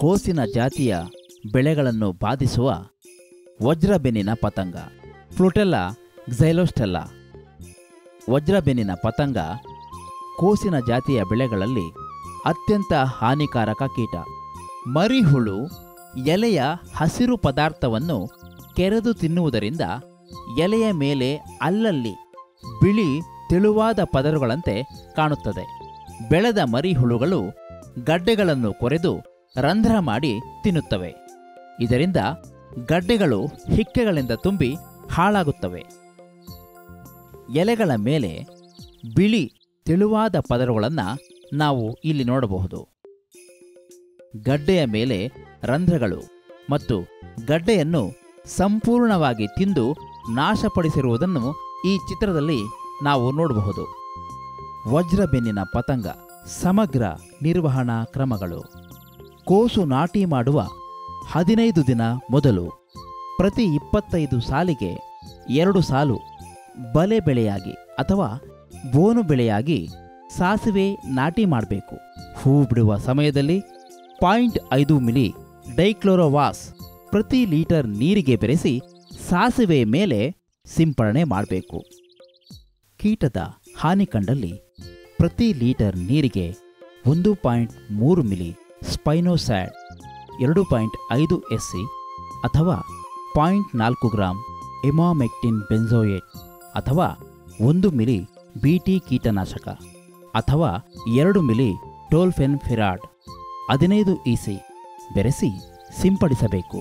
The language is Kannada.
ಕೋಸಿನ ಜಾತಿಯ ಬೆಳೆಗಳನ್ನು ಬಾಧಿಸುವ ವಜ್ರಬೆನ್ನಿನ ಪತಂಗ. ಫ್ಲುಟೆಲ್ಲಾ ಗ್ಸೈಲೋಸ್ಟೆಲ್ಲಾ ವಜ್ರಬೆನ್ನಿನ ಪತಂಗ ಕೋಸಿನ ಜಾತಿಯ ಬೆಳೆಗಳಲ್ಲಿ ಅತ್ಯಂತ ಹಾನಿಕಾರಕ ಕೀಟ. ಮರಿಹುಳು, ಎಲೆಯ ಹಸಿರು ಪದಾರ್ಥವನ್ನು ಕೆರೆದು ತಿನ್ನುವುದರಿಂದ ಎಲೆಯ ಮೇಲೆ ಅಲ್ಲಲ್ಲಿ ಬಿಳಿ, ತೆಳುವಾದ ಪದರುಗಳಂತೆ ಕಾಣುತ್ತದೆ. ಬೆಳೆದ ಮರಿಹುಳುಗಳು ಗಡ್ಡೆಗಳನ್ನು ಕೊರೆದು ರಂಧ್ರ ಮಾಡಿ ತಿನ್ನುತ್ತವೆ. ಇದರಿಂದ ಗಡ್ಡೆಗಳು ಹಿಕ್ಕೆಗಳಿಂದ ತುಂಬಿ ಹಾಳಾಗುತ್ತವೆ. ಎಲೆಗಳ ಮೇಲೆ ಬಿಳಿ ತೆಳುವಾದ ಪದರಗಳನ್ನು ನಾವು ಇಲ್ಲಿ ನೋಡಬಹುದು. ಗಡ್ಡೆಯ ಮೇಲೆ ರಂಧ್ರಗಳು ಮತ್ತು ಗಡ್ಡೆಯನ್ನು ಸಂಪೂರ್ಣವಾಗಿ ತಿಂದು ನಾಶಪಡಿಸಿರುವುದನ್ನು ಈ ಚಿತ್ರದಲ್ಲಿ ನಾವು ನೋಡಬಹುದು. ವಜ್ರಬೆನ್ನಿನ ಪತಂಗ ಸಮಗ್ರ ನಿರ್ವಹಣಾ ಕ್ರಮಗಳು. ಕೋಸು ನಾಟಿ ಮಾಡುವ ಹದಿನೈದು ದಿನ ಮೊದಲು ಪ್ರತಿ ಇಪ್ಪತ್ತೈದು ಸಾಲಿಗೆ ಎರಡು ಸಾಲು ಬಲೆ ಬೆಳೆಯಾಗಿ ಅಥವಾ ಬೋನು ಬೆಳೆಯಾಗಿ ಸಾಸಿವೆ ನಾಟಿ ಮಾಡಬೇಕು. ಹೂ ಬಿಡುವ ಸಮಯದಲ್ಲಿ ಪಾಯಿಂಟ್ ಐದು ಮಿಲಿ ಡೈಕ್ಲೋರೋವಾಸ್ ಪ್ರತಿ ಲೀಟರ್ ನೀರಿಗೆ ಬೆರೆಸಿ ಸಾಸಿವೆ ಮೇಲೆ ಸಿಂಪಡಣೆ ಮಾಡಬೇಕು. ಕೀಟದ ಹಾನಿ ಕಂಡಲ್ಲಿ ಪ್ರತಿ ಲೀಟರ್ ನೀರಿಗೆ ಒಂದು ಪಾಯಿಂಟ್ ಮೂರು ಮಿಲಿ ಸ್ಪೈನೋಸ್ಯಾಡ್ ಎರಡು ಪಾಯಿಂಟ್ ಐದು ಎಸ್ ಸಿ ಅಥವಾ ಪಾಯಿಂಟ್ ನಾಲ್ಕು ಗ್ರಾಂ ಎಮಾಮೆಕ್ಟಿನ್ ಬೆಂಜೋಯೇಟ್ ಅಥವಾ ಒಂದು ಮಿಲಿ ಬಿ ಟಿ ಕೀಟನಾಶಕ ಅಥವಾ ಎರಡು ಮಿಲಿ ಟೋಲ್ಫೆನ್ ಫಿರಾಡ್ ಹದಿನೈದು ಇಸಿ ಬೆರೆಸಿ ಸಿಂಪಡಿಸಬೇಕು.